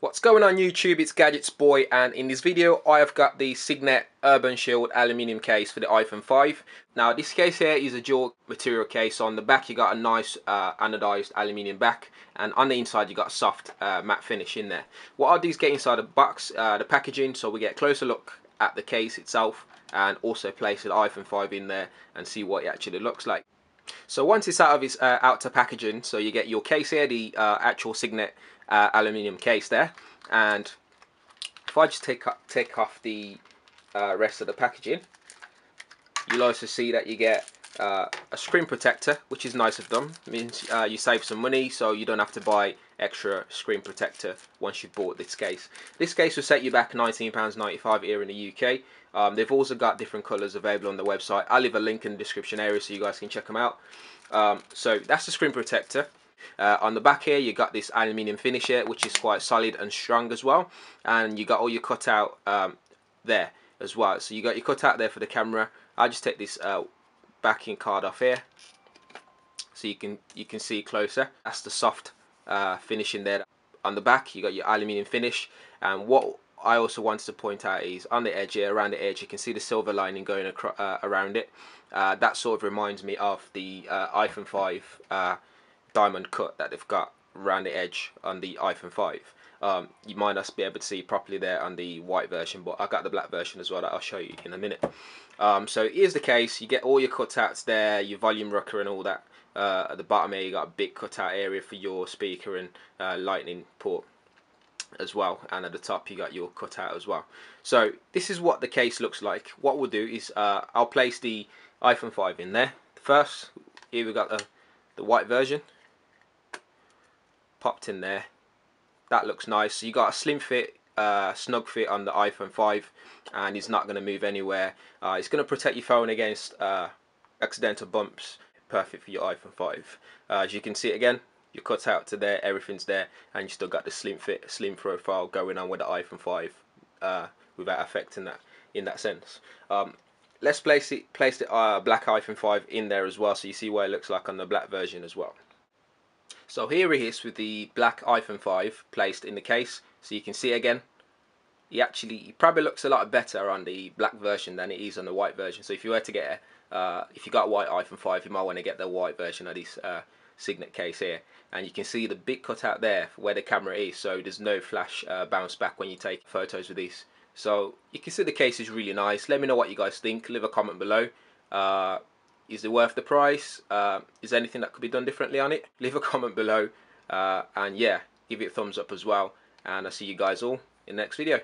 What's going on YouTube, it's GadgetsBoy and in this video I have got the Cygnett Urban Shield aluminium case for the iPhone 5. Now this case here is a dual material case, on the back you got a nice uh, anodized aluminium back and on the inside you got a soft uh, matte finish in there. What I'll do is get inside the box, uh, the packaging so we get a closer look at the case itself and also place the iPhone 5 in there and see what it actually looks like. So once it's out of its uh, outer packaging, so you get your case here, the uh, actual Cygnett uh, aluminium case there, and if I just take take off the uh, rest of the packaging, you'll also see that you get uh, a screen protector, which is nice of them. It means uh, you save some money, so you don't have to buy extra screen protector once you've bought this case. This case will set you back £19.95 here in the UK. Um, they've also got different colours available on the website. I'll leave a link in the description area so you guys can check them out. Um, so that's the screen protector. Uh, on the back here you got this aluminium finish here which is quite solid and strong as well and you got all your cutout um, there as well so you got your cutout there for the camera I'll just take this uh, backing card off here. So you can you can see closer. That's the soft uh, finishing there on the back. You got your aluminium finish. And what I also wanted to point out is on the edge here around the edge you can see the silver lining going uh, around it. Uh, that sort of reminds me of the uh, iPhone 5 uh, diamond cut that they've got around the edge on the iPhone 5 um, you might not be able to see properly there on the white version but I got the black version as well that I'll show you in a minute. Um, so here's the case you get all your cutouts there your volume rocker and all that uh, at the bottom here you got a big cutout area for your speaker and uh, lightning port as well and at the top you got your cutout as well. So this is what the case looks like. What we'll do is uh, I'll place the iPhone 5 in there first. Here we got the, the white version popped in there that looks nice so you got a slim fit uh, snug fit on the iPhone 5 and it's not going to move anywhere uh, it's going to protect your phone against uh, accidental bumps perfect for your iPhone 5 uh, as you can see again you cut out to there, everything's there, and you still got the slim fit, slim profile going on with the iPhone 5 uh, without affecting that in that sense. Um, let's place it, place the uh, black iPhone 5 in there as well, so you see what it looks like on the black version as well. So here he is with the black iPhone 5 placed in the case, so you can see again. He actually he probably looks a lot better on the black version than it is on the white version. So if you were to get a, uh, if you got a white iPhone 5, you might want to get the white version of this uh, Cygnett case here. And you can see the big cutout there where the camera is. So there's no flash uh, bounce back when you take photos with these so you can see the case is really nice. Let me know what you guys think. Leave a comment below. Uh, is it worth the price? Uh, is there anything that could be done differently on it? Leave a comment below. Uh, and yeah give it a thumbs up as well. And I'll see you guys all in the next video